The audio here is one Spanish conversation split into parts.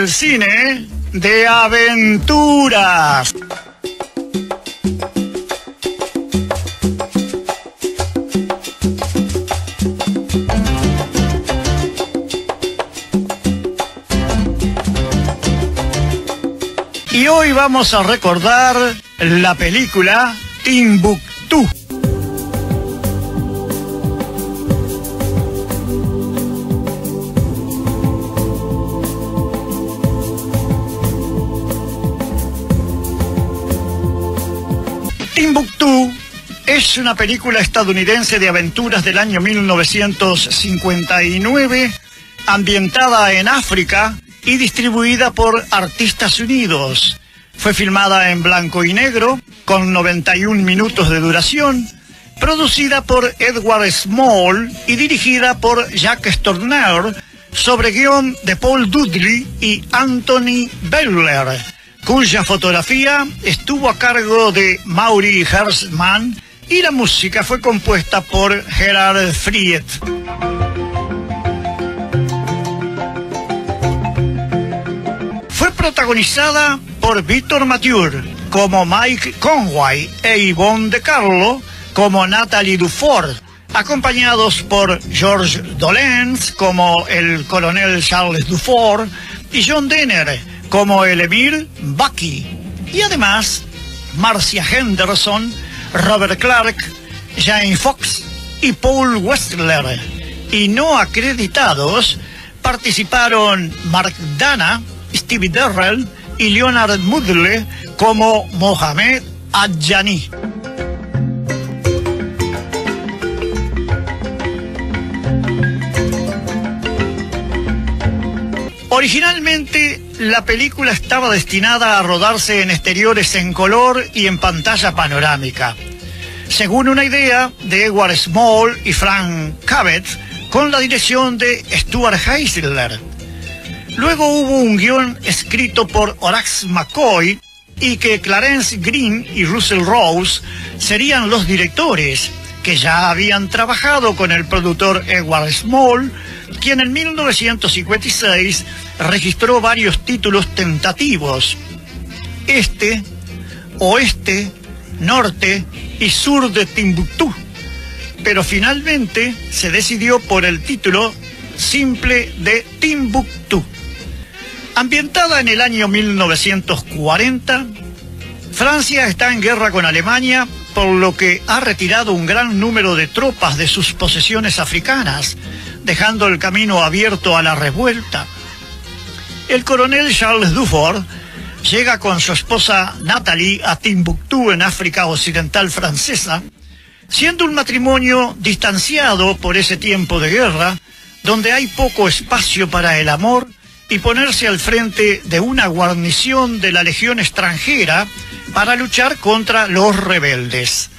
el cine de aventuras. Y hoy vamos a recordar la película Timbuktu. Timbuktu es una película estadounidense de aventuras del año 1959, ambientada en África y distribuida por Artistas Unidos. Fue filmada en blanco y negro, con 91 minutos de duración, producida por Edward Small y dirigida por Jacques Tourneur, sobre guion de Paul Dudley y Anthony Bowler cuya fotografía estuvo a cargo de Maury Hersman y la música fue compuesta por Gerard Friet. Fue protagonizada por Víctor Mature como Mike Conway e Yvonne De Carlo como Natalie Dufort, acompañados por George Dolens como el coronel Charles Dufort y John Denner como el emir Bucky y además Marcia Henderson, Robert Clark, Jane Fox y Paul Westler. Y no acreditados participaron Mark Dana, Stevie Darrell y Leonard Mudle como Mohamed Adjani. Originalmente la película estaba destinada a rodarse en exteriores en color y en pantalla panorámica. Según una idea de Edward Small y Frank Cabot, con la dirección de Stuart Heisler. Luego hubo un guion escrito por Horace McCoy y que Clarence Green y Russell Rose serían los directores, que ya habían trabajado con el productor Edward Small, quien en 1956 registró varios títulos tentativos. Este, oeste, norte y sur de Timbuktu. Pero finalmente se decidió por el título simple de Timbuktu. Ambientada en el año 1940, Francia está en guerra con Alemania, por lo que ha retirado un gran número de tropas de sus posesiones africanas, dejando el camino abierto a la revuelta. El coronel Charles Dufort llega con su esposa Natalie a Timbuktu en África Occidental francesa, siendo un matrimonio distanciado por ese tiempo de guerra, donde hay poco espacio para el amor y ponerse al frente de una guarnición de la Legión extranjera para luchar contra los rebeldes.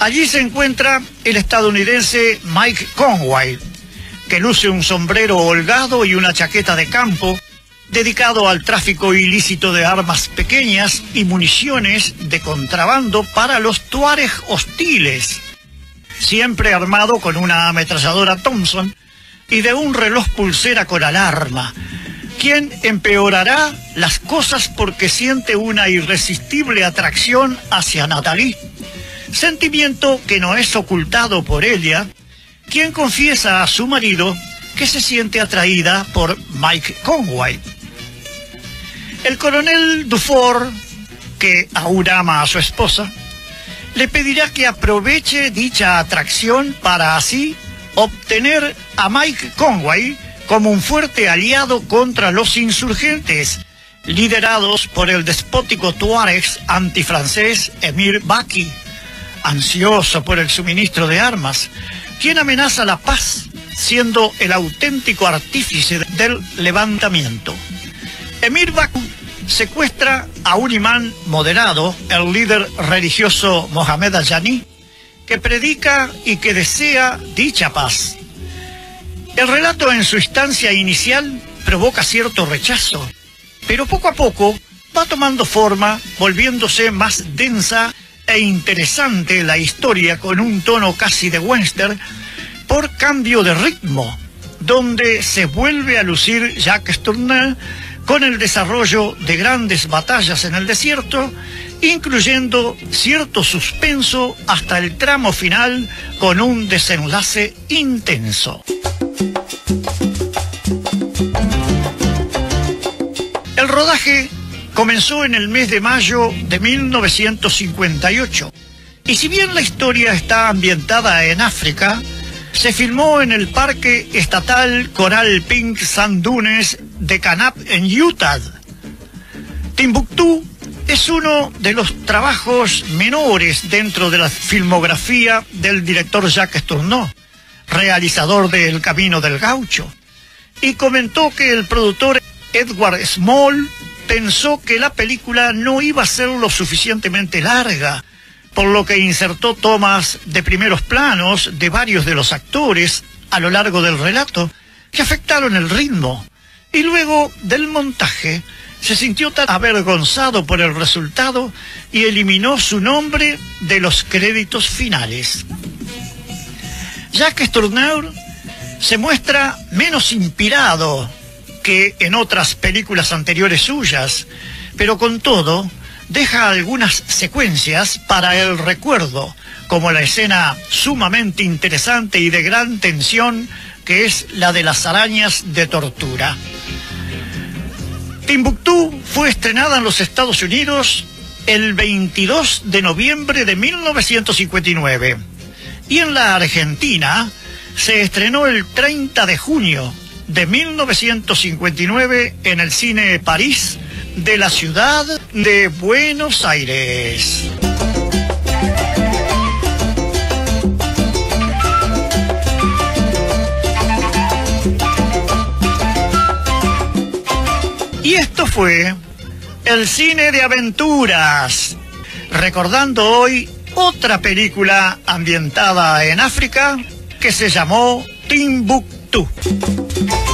Allí se encuentra el estadounidense Mike Conway, que luce un sombrero holgado y una chaqueta de campo, dedicado al tráfico ilícito de armas pequeñas y municiones de contrabando para los tuareg hostiles, siempre armado con una ametralladora Thompson y de un reloj pulsera con alarma, quien empeorará las cosas porque siente una irresistible atracción hacia Natalie, sentimiento que no es ocultado por ella, quien confiesa a su marido que se siente atraída por Mike Conway. El coronel Dufort, que aún ama a su esposa, le pedirá que aproveche dicha atracción para así obtener a Mike Conway como un fuerte aliado contra los insurgentes, liderados por el despótico tuareg antifrancés Emir Baki, ansioso por el suministro de armas, quien amenaza la paz siendo el auténtico artífice del levantamiento. Emir Baku secuestra a un imán moderado, el líder religioso Mohamed Ajani, que predica y que desea dicha paz. El relato en su instancia inicial provoca cierto rechazo, pero poco a poco va tomando forma, volviéndose más densa e interesante la historia con un tono casi de western por cambio de ritmo, donde se vuelve a lucir Jacques Tourneur con el desarrollo de grandes batallas en el desierto, incluyendo cierto suspenso hasta el tramo final con un desenlace intenso. El rodaje comenzó en el mes de mayo de 1958 y si bien la historia está ambientada en África, se filmó en el Parque Estatal Coral Pink Sandunes de Canap en Utah. Timbuktu es uno de los trabajos menores dentro de la filmografía del director Jacques Tourneur, realizador de El Camino del Gaucho, y comentó que el productor Edward Small pensó que la película no iba a ser lo suficientemente larga, por lo que insertó tomas de primeros planos de varios de los actores a lo largo del relato que afectaron el ritmo. Y luego del montaje se sintió tan avergonzado por el resultado y eliminó su nombre de los créditos finales. Jacques Tourneur se muestra menos inspirado que en otras películas anteriores suyas, pero con todo deja algunas secuencias para el recuerdo, como la escena sumamente interesante y de gran tensión que es la de las arañas de tortura. Timbuktu fue estrenada en los Estados Unidos el 22 de noviembre de 1959 y en la Argentina se estrenó el 30 de junio de 1959 en el cine París de la ciudad de Buenos Aires. Y esto fue el cine de aventuras, recordando hoy otra película ambientada en África que se llamó Timbuktu. Oito.